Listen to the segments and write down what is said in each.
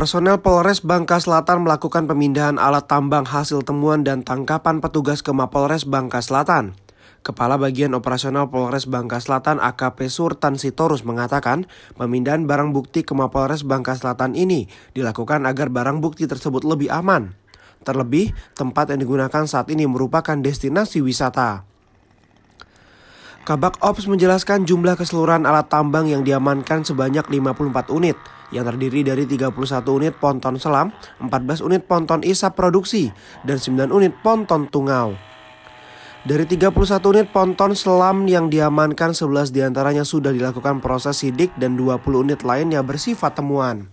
Personel Polres Bangka Selatan melakukan pemindahan alat tambang hasil temuan dan tangkapan petugas ke Mapolres Bangka Selatan. Kepala Bagian Operasional Polres Bangka Selatan AKP Surtan Sitorus mengatakan pemindahan barang bukti ke Mapolres Bangka Selatan ini dilakukan agar barang bukti tersebut lebih aman. Terlebih, tempat yang digunakan saat ini merupakan destinasi wisata. Kabak Ops menjelaskan jumlah keseluruhan alat tambang yang diamankan sebanyak 54 unit yang terdiri dari 31 unit ponton selam, 14 unit ponton isap produksi, dan 9 unit ponton tungau. Dari 31 unit ponton selam yang diamankan, 11 di antaranya sudah dilakukan proses sidik dan 20 unit lainnya bersifat temuan.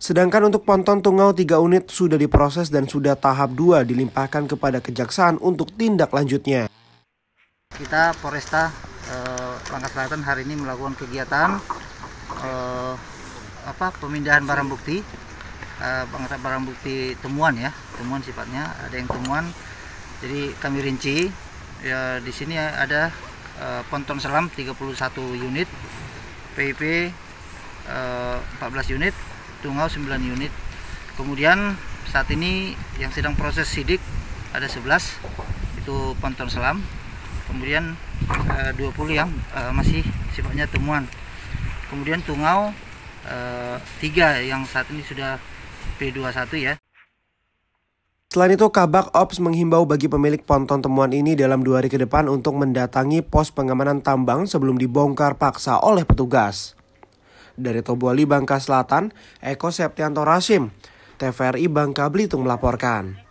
Sedangkan untuk ponton tungau 3 unit sudah diproses dan sudah tahap 2 dilimpahkan kepada kejaksaan untuk tindak lanjutnya. Kita Polresta eh, Bangka Selatan hari ini melakukan kegiatan eh, apa pemindahan barang bukti. Uh, barang bukti temuan ya temuan sifatnya ada yang temuan. Jadi kami rinci ya di sini ada uh, ponton selam 31 unit PIP uh, 14 unit tungau 9 unit. Kemudian saat ini yang sedang proses sidik ada 11 itu ponton selam kemudian uh, 20 yang uh, masih sifatnya temuan kemudian tungau uh, tiga yang saat ini sudah P21 ya. Selain itu, Kabak Ops menghimbau bagi pemilik ponton temuan ini dalam dua hari ke depan untuk mendatangi pos pengamanan tambang sebelum dibongkar paksa oleh petugas. Dari Tobuali, Bangka Selatan, Eko Septianto Rasim, TVRI Bangka Belitung melaporkan.